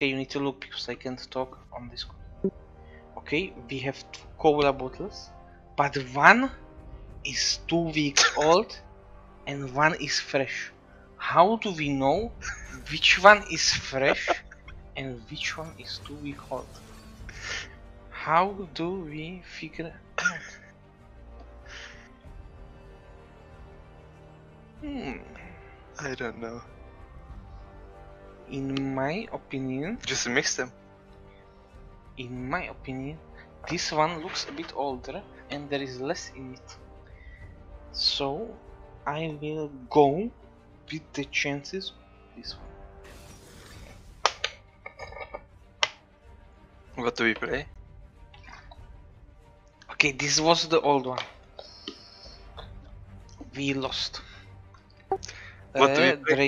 Okay, you need to look because I can't talk on this. Okay, we have two cola bottles, but one is two weeks old and one is fresh. How do we know which one is fresh and which one is two weeks old? How do we figure out? Hmm. I don't know. In my opinion, Just mix them. in my opinion, this one looks a bit older and there is less in it. So I will go with the chances this one. What do we play? Okay, this was the old one. We lost. What do we Uh, play?